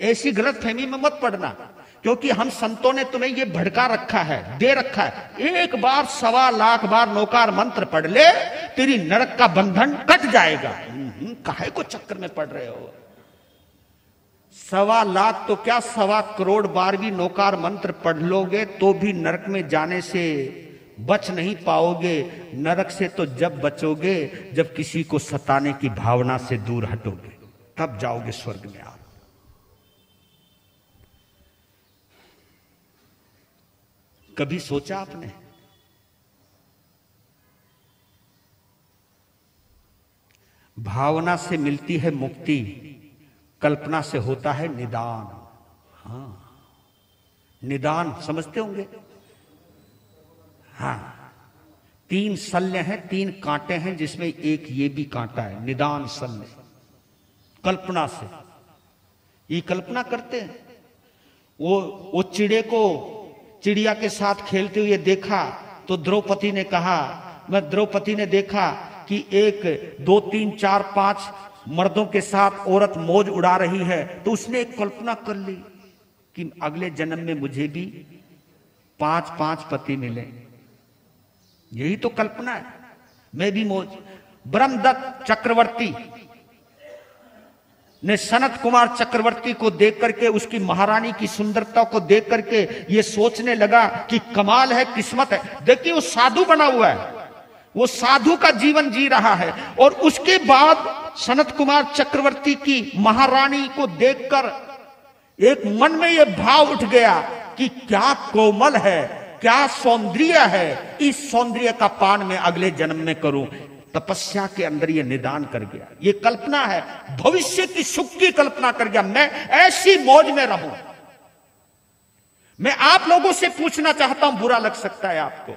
ऐसी गलत फहमी में मत पड़ना। क्योंकि हम संतों ने तुम्हें ये भड़का रखा है दे रखा है। एक बार सवा लाख बार नौकार मंत्र पढ़ ले तेरी नरक का बंधन कट जाएगा। हम्म, काहे को चक्कर में पड़ रहे हो? सवा लाख तो क्या सवा करोड़ बार भी नौकार मंत्र पढ़ लोगे तो भी नरक में जाने से बच नहीं पाओगे। नरक से तो जब बचोगे जब किसी को सताने की भावना से दूर हटोगे तब जाओगे स्वर्ग में आप कभी सोचा आपने? भावना से मिलती है मुक्ति, कल्पना से होता है निदान। हाँ। निदान, समझते होंगे? हाँ। तीन शल्य हैं, तीन कांटे हैं, जिसमें एक ये भी कांटा है, निदान शल्य। कल्पना से। ये कल्पना करते हैं। वो वो चिड़े को चिड़िया के साथ खेलते हुए देखा तो द्रौपदी ने कहा, मैं द्रौपदी ने देखा कि एक, दो, तीन, चार, पाँच मर्दों के साथ औरत मौज उड़ा रही है तो उसने एक कल्पना कर ली कि अगले जन्म में मुझे भी पाँच पाँच पति मिले। यही तो कल्पना है। मैं भी मौज, ब्रह्मदत्त चक्रवर्ती ने सनत कुमार चक्रवर्ती को देख करके, उसकी महारानी की सुंदरता को देख करके ये सोचने लगा कि कमाल है, किस्मत है। देखिए, वो साधु बना हुआ है। वो साधु का जीवन जी रहा है। और उसके बाद सनत कुमार चक्रवर्ती की महारानी को देखकर एक मन में यह भाव उठ गया कि क्या कोमल है, क्या सौंदर्य है। इस सौंदर्य का पान में अगले जन्म में करूँ। तपस्या के अंदर ये निदान कर गया। ये कल्पना है, भविष्य की सुख की कल्पना कर गया। मैं ऐसी मौज में रहूँ। मैं आप लोगों से पूछना चाहता हूँ, बुरा लग सकता है आपको।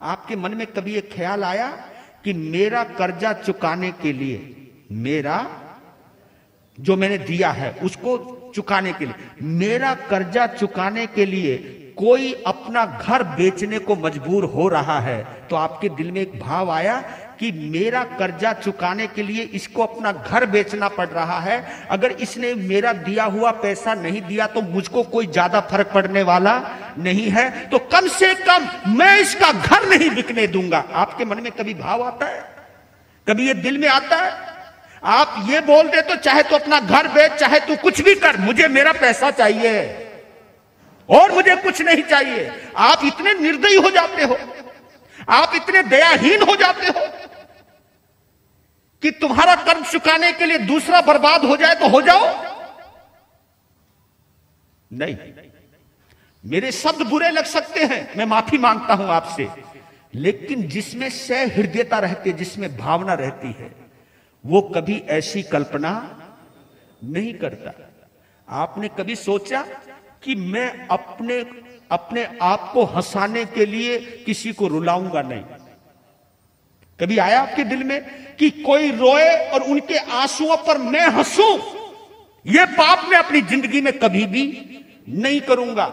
आपके मन में कभी एक ख्याल आया कि मेरा कर्जा चुकाने के लिए, मेरा, जो मैंने दिया है, उसको चुकाने के लिए, मेरा कर्जा चुकाने के लिए कोई अपना घर बेचने को मजबूर हो रहा है तो आपके दिल में एक भाव आया कि मेरा कर्जा चुकाने के लिए इसको अपना घर बेचना पड़ रहा है। अगर इसने मेरा दिया हुआ पैसा नहीं दिया तो मुझको कोई ज़्यादा फ़र्क पड़ने वाला नहीं है। तो कम से कम मैं इसका घर नहीं बिकने दूँगा। आपके मन में कभी भाव आता है? कभी ये दिल में आता है? आप ये बोल दे तो चाहे तो अपना घर बेच, चाहे तू कुछ भी कर, मुझे मेरा पैसा चाहिए। और मुझे कुछ नहीं चाहिए। आप इतने निर्दयी हो जाते हो। आप इतने दयाहीन हो जाते हो कि तुम्हारा कर्म चुकाने के लिए दूसरा बर्बाद हो जाए तो हो जाओ। नहीं। मेरे शब्द बुरे लग सकते हैं, मैं माफ़ी माँगता हूँ आपसे। लेकिन जिसमें सह हृदयता रहती है, जिसमें भावना रहती है, वो कभी ऐसी कल्पना नहीं करता। आपने कभी सोचा कि मैं अपने अपने आप को हंसाने के लिए किसी को रुलाऊँगा नहीं। कभी आया आपके दिल में कि कोई रोए और उनके आंसुओं पर मैं हंसू? यह पाप मैं अपनी ज़िंदगी में कभी भी नहीं करूँगा।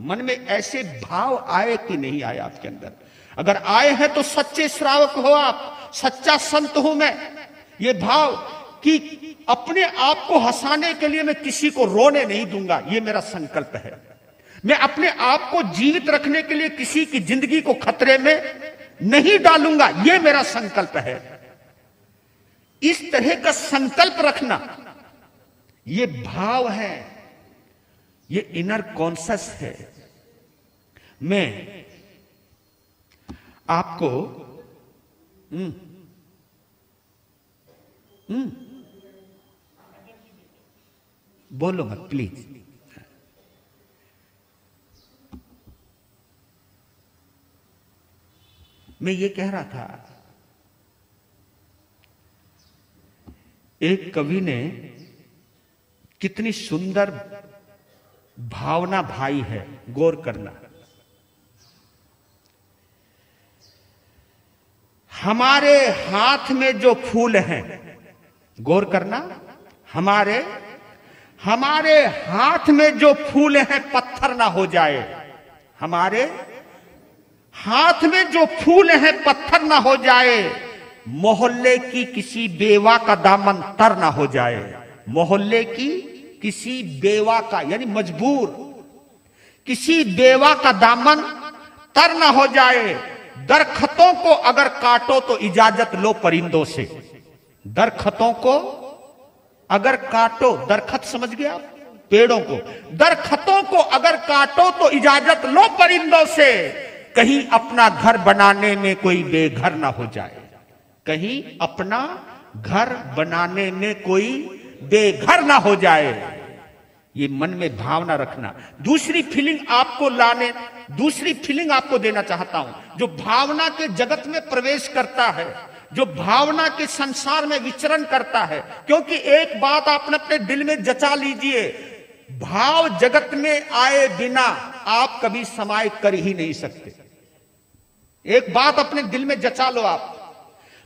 मन में ऐसे भाव आए कि नहीं आए आपके अंदर। अगर आए हैं तो सच्चे श्रावक हो आप, सच्चा संत हूँ मैं। ये भाव कि अपने आप को हंसाने के लिए मैं किसी को रोने नहीं दूँगा, ये मेरा संकल्प है। मैं अपने आप को जीवित रखने के लिए किसी की ज़िंदगी को खतरे में नहीं डालूँगा यह मेरा संकल्प है। इस तरह का संकल्प रखना यह भाव है यह इनर कॉन्सियस है। मैं आपको हम्म हम्म बोलो मत प्लीज़ मैं ये कह रहा था, एक कवि ने कितनी सुंदर भावना भाई है, गौर करना। हमारे हाथ में जो फूल हैं, गौर करना, हमारे हमारे हाथ में जो फूल है, पत्थर ना हो जाए। हमारे हाथ में जो फूल है, पत्थर ना हो जाए। मोहल्ले की किसी बेवा का दामन तर ना हो जाए। मोहल्ले की किसी बेवा का, यानी मजबूर, किसी बेवा का दामन तर ना हो जाए। दरखतों को अगर काटो तो इजाज़त लो परिंदों से। दरखतों को अगर काटो, दरखत समझ गया पेड़ों को। दरखतों को अगर काटो तो इजाज़त लो परिंदों से। कहीं अपना घर बनाने में कोई बेघर ना हो जाए। कहीं अपना घर बनाने में कोई बेघर ना हो जाए। ये मन में भावना रखना। दूसरी फीलिंग आपको लाने, दूसरी फीलिंग आपको देना चाहता हूँ, जो भावना के जगत में प्रवेश करता है। जो भावना के संसार में विचरण करता है, क्योंकि एक बात आपने अपने दिल में जचा लीजिए, भाव जगत में आए बिना आप कभी समाय कर ही नहीं सकते। एक बात अपने दिल में जचा लो आप,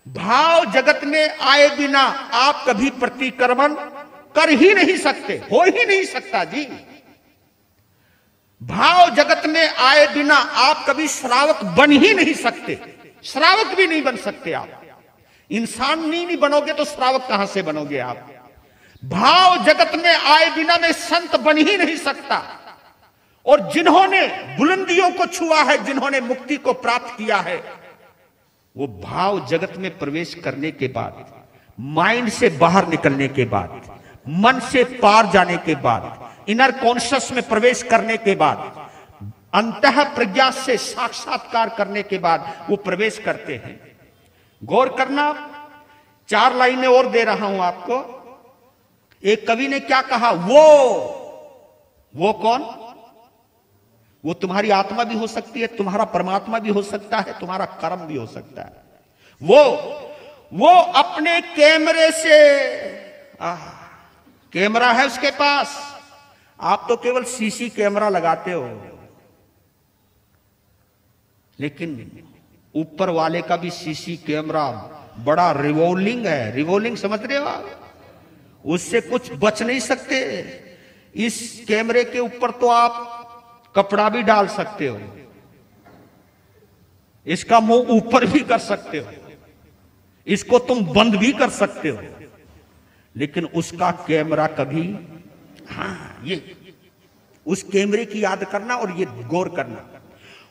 भाव जगत में आए बिना आप कभी प्रतिक्रमण कर ही नहीं सकते, हो ही नहीं सकता जी। भाव जगत में आए बिना आप कभी श्रावक बन ही नहीं सकते, श्रावक भी नहीं बन सकते आप। इंसान नहीं, नहीं बनोगे तो श्रावक कहाँ से बनोगे आप? भाव जगत में आए बिना मैं संत बन ही नहीं सकता। और जिन्होंने बुलंदियों को छुआ है जिन्होंने मुक्ति को प्राप्त किया है वो भाव जगत में प्रवेश करने के बाद माइंड से बाहर निकलने के बाद मन से पार जाने के बाद इनर कॉन्शियस में प्रवेश करने के बाद अंत प्रज्ञा से साक्षात्कार करने के बाद वो प्रवेश करते हैं। गौर करना चार लाइनें और दे रहा हूँ आपको। एक कवि ने क्या कहा? वो वो कौन? वो तुम्हारी आत्मा भी हो सकती है तुम्हारा परमात्मा भी हो सकता है तुम्हारा कर्म भी हो सकता है। वो वो अपने कैमरे से आ, कैमरा है उसके पास। आप तो केवल सीसी कैमरा लगाते हो। लेकिन ऊपर वाले का भी सीसी कैमरा बड़ा रिवॉल्विंग है। रिवॉल्विंग समझ रहे हो आप? उससे कुछ बच नहीं सकते। इस कैमरे के ऊपर तो आप कपड़ा भी डाल सकते हो। इसका मुँह ऊपर भी कर सकते हो। इसको तुम बंद भी कर सकते हो। लेकिन उसका कैमरा कभी हाँ ये, उस कैमरे की याद करना और ये गौर करना।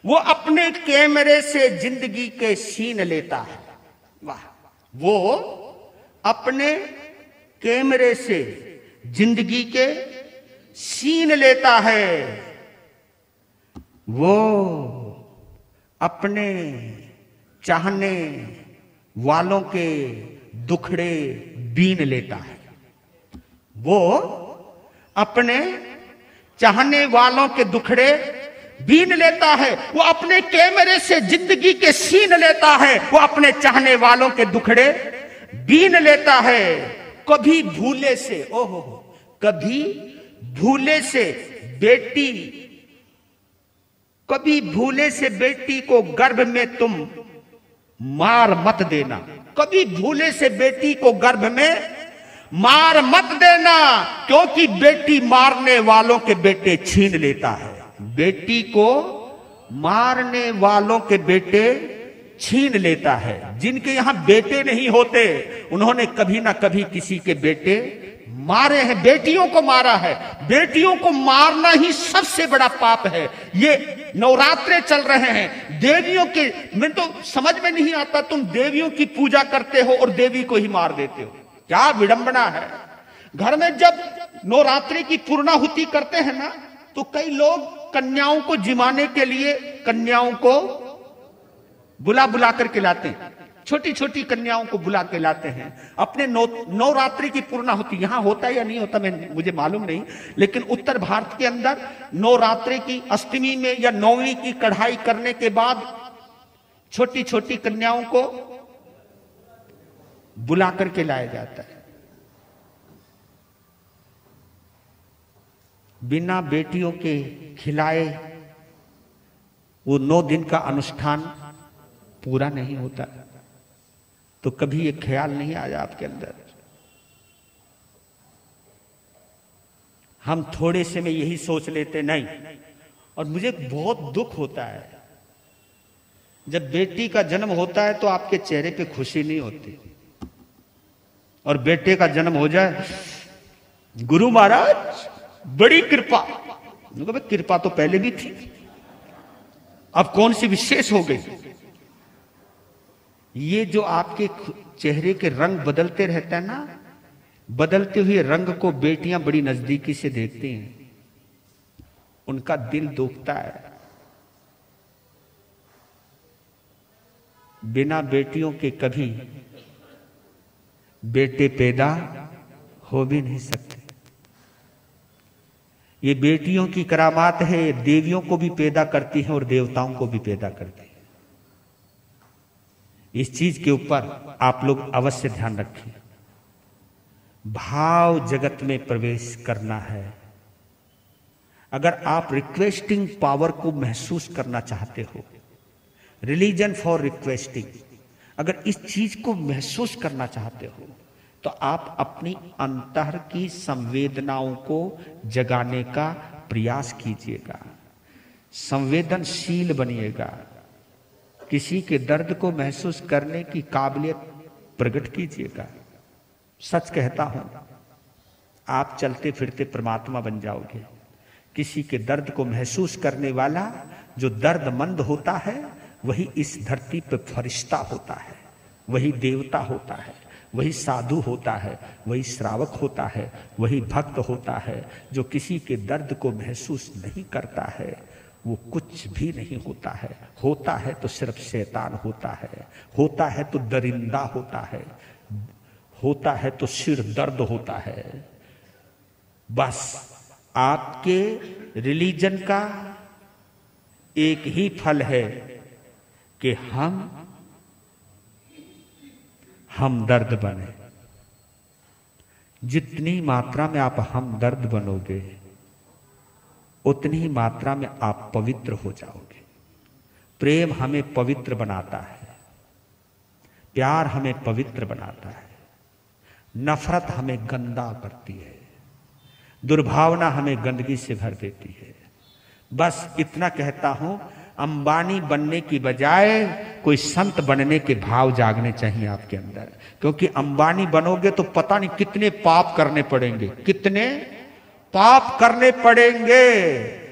वो अपने कैमरे से ज़िंदगी के सीन लेता है। वाह। वो अपने कैमरे से ज़िंदगी के सीन लेता है। वो अपने चाहने वालों के दुखड़े बीन लेता है। वो अपने चाहने वालों के दुखड़े बीन लेता है, वो अपने कैमरे से ज़िंदगी के सीन लेता है, वो अपने चाहने वालों के दुखड़े बीन लेता है। कभी भूले से, ओहो, कभी भूले से बेटी, कभी भूले से बेटी को गर्भ में तुम मार मत देना। कभी भूले से बेटी को गर्भ में मार मत देना, क्योंकि बेटी मारने वालों के बेटे छीन लेता है। बेटी को मारने वालों के बेटे छीन लेता है। जिनके यहाँ बेटे नहीं होते, उन्होंने कभी ना कभी किसी के बेटे मारे हैं। बेटियों को मारा है। बेटियों को मारना ही सबसे बड़ा पाप है। ये नवरात्रे चल रहे हैं। देवियों के, मैं तो समझ में नहीं आता तुम देवियों की पूजा करते हो और देवी को ही मार देते हो। क्या विडंबना है? घर में जब नवरात्रि की पूर्णाहुति करते हैं ना तो कई लोग कन्याओं को जिमाने के लिए कन्याओं को बुला बुला करके लाते हैं। छोटी छोटी कन्याओं को बुला के लाते हैं। अपने नौ, नवरात्रि की पूर्णा होती, यहाँ होता है या नहीं होता मैं, मुझे मालूम नहीं। लेकिन उत्तर भारत के अंदर नवरात्रि की अष्टमी में या नौवीं की कढ़ाई करने के बाद छोटी छोटी कन्याओं को बुला करके लाया जाता है। बिना बेटियों के खिलाए वो नौ दिन का अनुष्ठान पूरा नहीं होता। तो कभी ये ख्याल नहीं आया आपके अंदर? हम थोड़े से में यही सोच लेते, नहीं। और मुझे बहुत दुख होता है। जब बेटी का जन्म होता है तो आपके चेहरे पे खुशी नहीं होती। और बेटे का जन्म हो जाए, गुरु महाराज बड़ी कृपा। कृपा तो पहले भी थी। अब कौन सी विशेष हो गई? ये जो आपके चेहरे के रंग बदलते रहता है ना, बदलते हुए रंग को बेटियाँ बड़ी नजदीकी से देखती हैं। उनका दिल दुखता है। बिना बेटियों के कभी बेटे पैदा हो भी नहीं सकते। ये बेटियों की करामात है, देवियों को भी पैदा करती है और देवताओं को भी पैदा करती है। इस चीज़ के ऊपर आप लोग अवश्य ध्यान रखिए भाव जगत में प्रवेश करना है। अगर आप रिक्वेस्टिंग पावर को महसूस करना चाहते हो रिलीजन फॉर रिक्वेस्टिंग अगर इस चीज़ को महसूस करना चाहते हो तो आप अपनी अंतर की संवेदनाओं को जगाने का प्रयास कीजिएगा। संवेदनशील बनिएगा। किसी के दर्द को महसूस करने की काबिलियत प्रकट कीजिएगा। सच कहता हूँ, आप चलते फिरते परमात्मा बन जाओगे। किसी के दर्द को महसूस करने वाला जो दर्दमंद होता है, वही इस धरती पर फरिश्ता होता है, वही देवता होता है। वही साधु होता है, वही श्रावक होता है, वही भक्त होता है, जो किसी के दर्द को महसूस नहीं करता है, वो कुछ भी नहीं होता है। होता है तो सिर्फ़ शैतान होता है होता है तो दरिंदा होता है होता है तो सिर दर्द होता है। बस आपके रिलीजन का एक ही फल है कि हम हम दर्द बने। जितनी मात्रा में आप हम दर्द बनोगे, उतनी मात्रा में आप पवित्र हो जाओगे। प्रेम हमें पवित्र बनाता है। प्यार हमें पवित्र बनाता है। नफरत हमें गंदा करती है। दुर्भावना हमें गंदगी से भर देती है। बस इतना कहता हूँ अंबानी बनने की बजाय कोई संत बनने के भाव जागने चाहिए आपके अंदर। क्योंकि अंबानी बनोगे तो पता नहीं कितने पाप करने पड़ेंगे। कितने पाप करने पड़ेंगे।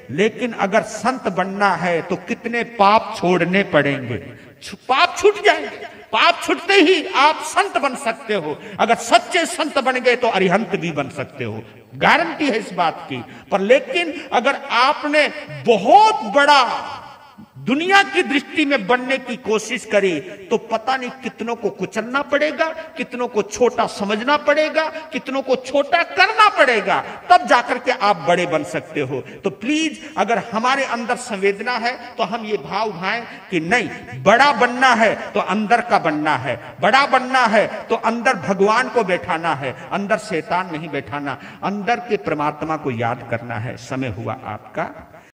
लेकिन अगर संत बनना है तो कितने पाप छोड़ने पड़ेंगे। पाप छूट जाएँगे पाप छूटते ही आप संत बन सकते हो। अगर सच्चे संत बन गए तो अरिहंत भी बन सकते हो। गारंटी है इस बात की। पर लेकिन अगर आपने बहुत बड़ा दुनिया की दृष्टि में बनने की कोशिश करे तो पता नहीं कितनों को कुचलना पड़ेगा, कितनों को छोटा समझना पड़ेगा, कितनों को छोटा करना पड़ेगा। तब जाकर के आप बड़े बन सकते हो। तो प्लीज़ अगर हमारे अंदर संवेदना है तो हम ये भाव उठाएँ कि नहीं, बड़ा बनना है तो अंदर का बनना है। बड़ा बनना है तो अंदर भगवान को बैठाना है। अंदर शैतान नहीं बैठाना। अंदर के परमात्मा को याद करना है। समय हुआ आपका।